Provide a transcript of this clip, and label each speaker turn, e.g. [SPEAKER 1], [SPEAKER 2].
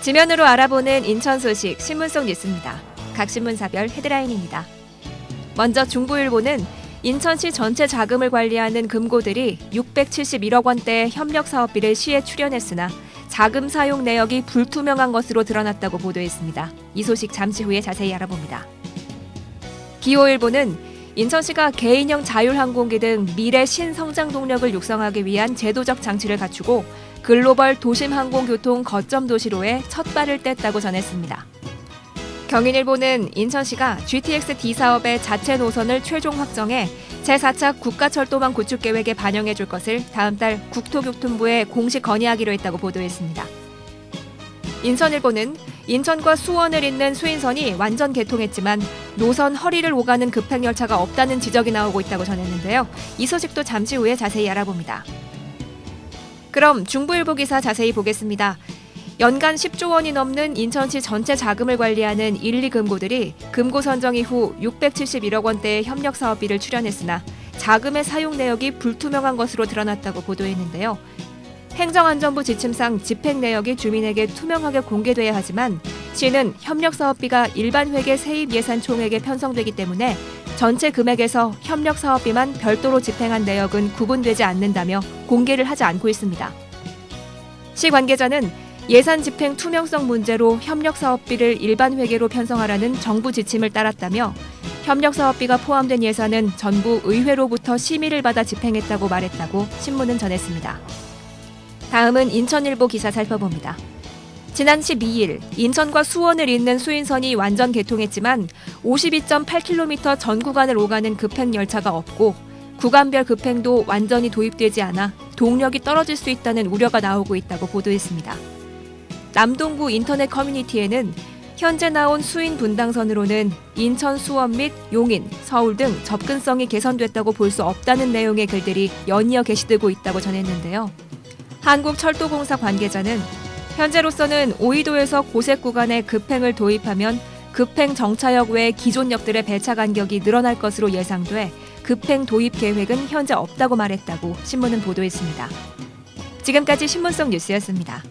[SPEAKER 1] 지면으로 알아보는 인천 소식 신문 속 뉴스입니다. 각 신문사별 헤드라인입니다. 먼저 중부일보는 인천시 전체 자금을 관리하는 금고들이 671억 원대의 협력 사업비를 시에 출연했으나 자금 사용 내역이 불투명한 것으로 드러났다고 보도했습니다. 이 소식 잠시 후에 자세히 알아봅니다. 기호일보는 인천시가 개인형 자율항공기 등 미래 신성장 동력을 육성하기 위한 제도적 장치를 갖추고 글로벌 도심 항공교통 거점 도시로의 첫 발을 뗐다고 전했습니다. 경인일보는 인천시가 GTX D 사업의 자체 노선을 최종 확정해 제4차 국가철도망 구축 계획에 반영해 줄 것을 다음 달 국토교통부에 공식 건의하기로 했다고 보도했습니다. 인천일보는 인천과 수원을 잇는 수인선이 완전 개통했지만 노선 허리를 오가는 급행열차가 없다는 지적이 나오고 있다고 전했는데요. 이 소식도 잠시 후에 자세히 알아봅니다. 그럼 중부일보 기사 자세히 보겠습니다. 연간 10조 원이 넘는 인천시 전체 자금을 관리하는 1, 2금고들이 금고 선정 이후 671억 원대의 협력 사업비를 출연했으나 자금의 사용 내역이 불투명한 것으로 드러났다고 보도했는데요. 행정안전부 지침상 집행 내역이 주민에게 투명하게 공개돼야 하지만 시는 협력 사업비가 일반 회계 세입 예산 총액에 편성되기 때문에 전체 금액에서 협력 사업비만 별도로 집행한 내역은 구분되지 않는다며 공개를 하지 않고 있습니다. 시 관계자는 예산 집행 투명성 문제로 협력 사업비를 일반 회계로 편성하라는 정부 지침을 따랐다며 협력 사업비가 포함된 예산은 전부 의회로부터 심의를 받아 집행했다고 말했다고 신문은 전했습니다. 다음은 인천일보 기사 살펴봅니다. 지난 12일 인천과 수원을 잇는 수인선이 완전 개통했지만 52.8km 전 구간을 오가는 급행 열차가 없고 구간별 급행도 완전히 도입되지 않아 동력이 떨어질 수 있다는 우려가 나오고 있다고 보도했습니다. 남동구 인터넷 커뮤니티에는 현재 나온 수인 분당선으로는 인천, 수원 및 용인, 서울 등 접근성이 개선됐다고 볼 수 없다는 내용의 글들이 연이어 게시되고 있다고 전했는데요. 한국철도공사 관계자는 현재로서는 오이도에서 고색 구간에 급행을 도입하면 급행 정차역 외 기존 역들의 배차 간격이 늘어날 것으로 예상돼 급행 도입 계획은 현재 없다고 말했다고 신문은 보도했습니다. 지금까지 신문 속 뉴스였습니다.